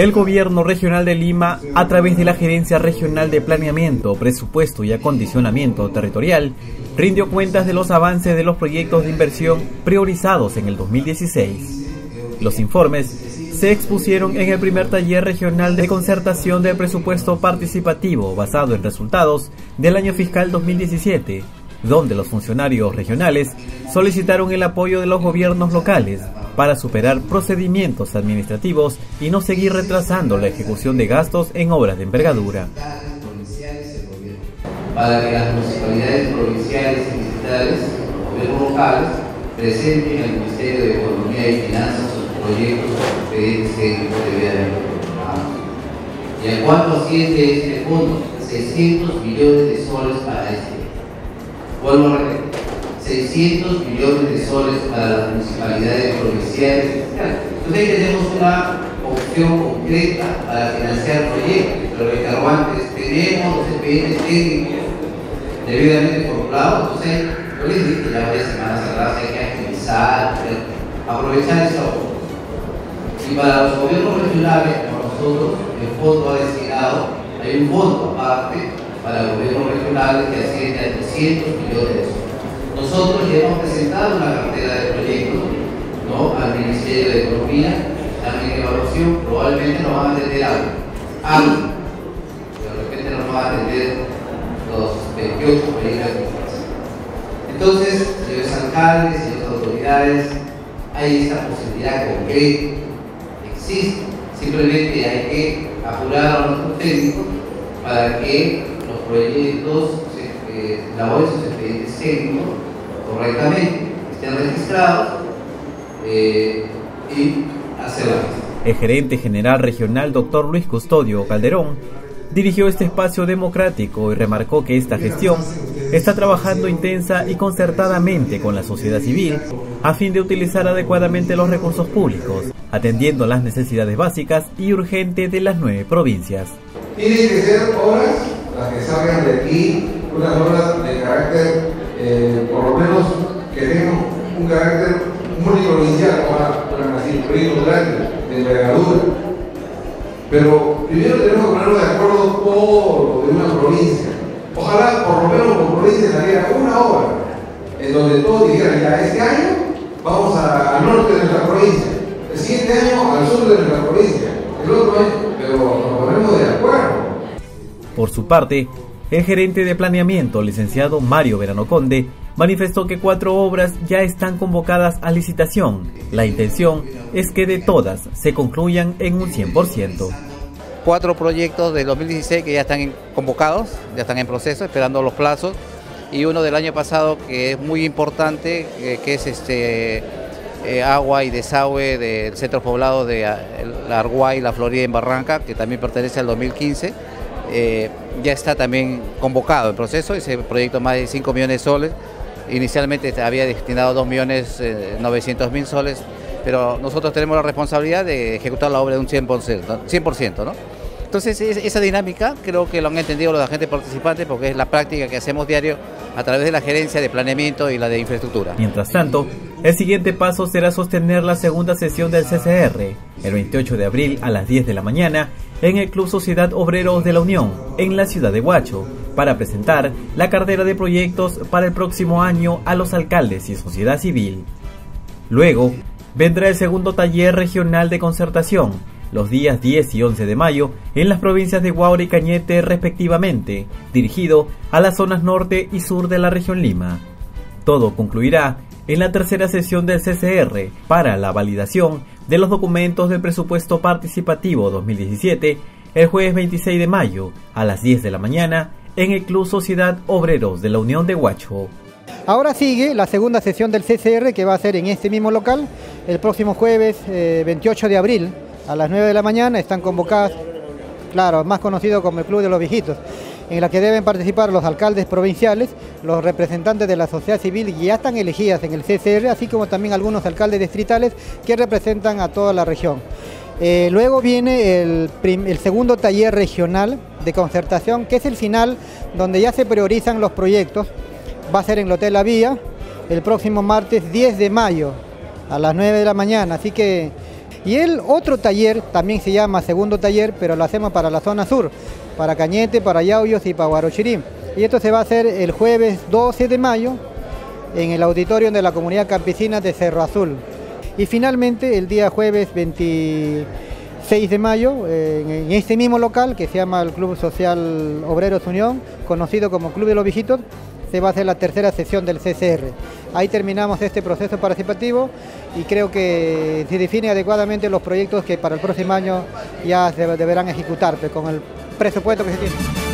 El gobierno regional de Lima, a través de la Gerencia Regional de Planeamiento, Presupuesto y Acondicionamiento Territorial, rindió cuentas de los avances de los proyectos de inversión priorizados en el 2016. Los informes se expusieron en el primer taller regional de concertación del presupuesto participativo basado en resultados del año fiscal 2017 donde los funcionarios regionales solicitaron el apoyo de los gobiernos locales para superar procedimientos administrativos y no seguir retrasando la ejecución de gastos en obras de envergadura. Para que las municipalidades provinciales y distritales, gobiernos locales, presenten al Ministerio de Economía y Finanzas sus proyectos de haber ¿Y en cuánto asciende este fondo? 600 millones de soles para este vuelvo a repetir, 600 millones de soles para las municipalidades provinciales. Entonces tenemos una opción concreta para financiar proyectos, pero los interrogantes, tenemos los expedientes técnicos debidamente formulados, entonces yo les dije que ya varias semanas atrás hay que agilizar, aprovechar esa oportunidad. Y para los gobiernos regionales, como nosotros, el fondo ha destinado, hay un fondo aparte para gobiernos regionales que asciende a 300 millones de soles. Nosotros ya hemos presentado una cartera de proyectos ¿no? al Ministerio de Economía, también en evaluación, probablemente nos van a atender algo, algo, de repente nos van a atender los 28 proyectos de Entonces, señores alcaldes, señores autoridades, hay esta posibilidad concreta, existe, simplemente hay que apurar a nuestros técnicos para que proyectos, eh, labores o expedientes técnicos correctamente, estén registrados eh, y hacerlo. El gerente general regional, doctor Luis Custodio Calderón, dirigió este espacio democrático y remarcó que esta gestión está trabajando intensa y concertadamente con la sociedad civil a fin de utilizar adecuadamente los recursos públicos, atendiendo las necesidades básicas y urgentes de las nueve provincias. Tienen que ser obras las que salgan de aquí, unas obras de carácter, eh, por lo menos que tengan un carácter muy provincial, para decir, proyectos grandes, de envergadura. Pero primero tenemos que ponernos de acuerdo todo de una provincia. Ojalá por lo menos por provincia saliera una obra en donde todos dijeran, ya este año vamos al norte de nuestra provincia, el siguiente año al sur de nuestra provincia, el otro año, pero nos ponemos de acuerdo. Por su parte, el gerente de planeamiento, licenciado Mario Verano Conde, manifestó que cuatro obras ya están convocadas a licitación. La intención es que de todas se concluyan en un 100%. Cuatro proyectos de 2016 que ya están convocados, ya están en proceso, esperando los plazos. Y uno del año pasado que es muy importante, eh, que es este eh, agua y desagüe del centro poblado de eh, la Arguay, la Florida en Barranca, que también pertenece al 2015 eh, ya está también convocado el proceso, ese proyecto más de 5 millones de soles, inicialmente había destinado 2 millones 900 eh, mil soles, pero nosotros tenemos la responsabilidad de ejecutar la obra de un 100%, 100% ¿no? Entonces esa dinámica creo que lo han entendido los agentes participantes porque es la práctica que hacemos diario a través de la gerencia de planeamiento y la de infraestructura. Mientras tanto, el siguiente paso será sostener la segunda sesión del CCR el 28 de abril a las 10 de la mañana en el Club Sociedad Obreros de la Unión, en la ciudad de Huacho, para presentar la cartera de proyectos para el próximo año a los alcaldes y sociedad civil. Luego, vendrá el segundo taller regional de concertación, los días 10 y 11 de mayo, en las provincias de Guaura y Cañete respectivamente, dirigido a las zonas norte y sur de la región Lima. Todo concluirá en la tercera sesión del CCR para la validación de los documentos del presupuesto participativo 2017 el jueves 26 de mayo a las 10 de la mañana en el Club Sociedad Obreros de la Unión de Huacho. Ahora sigue la segunda sesión del CCR que va a ser en este mismo local el próximo jueves 28 eh, de abril a las 9 de la mañana. Están convocadas, claro, más conocido como el Club de los Viejitos en la que deben participar los alcaldes provinciales, los representantes de la sociedad civil ya están elegidas en el CCR, así como también algunos alcaldes distritales que representan a toda la región. Eh, luego viene el, el, segundo taller regional de concertación, que es el final donde ya se priorizan los proyectos. Va a ser en el Hotel La Vía el próximo martes 10 de mayo a las 9 de la mañana. Así que Y el otro taller también se llama segundo taller, pero lo hacemos para la zona sur, para Cañete, para Yauyos y para Guarochirí. Y esto se va a hacer el jueves 12 de mayo en el auditorio de la comunidad campesina de Cerro Azul. Y finalmente el día jueves 26 de mayo, en este mismo local que se llama el Club Social Obreros Unión, conocido como Club de los Viejitos, se va a hacer la tercera sesión del CCR. Ahí terminamos este proceso participativo y creo que se define adecuadamente los proyectos que para el próximo año ya se deberán ejecutar pues, con el presupuesto que se tiene.